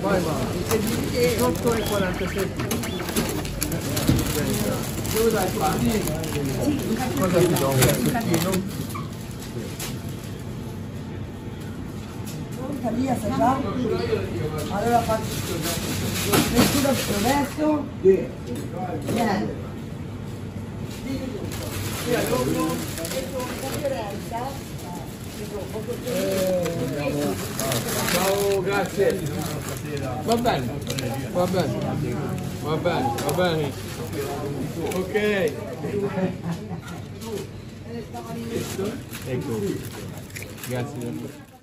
Vai va, sotto è 47. Dove dai qua? Cosa ti do? Pezzettino? Via, se già? Allora faccio lettura verso. Viene. Ciao, grazie. Va bene, va bene, va bene, va bene. Ok. Ecco, grazie.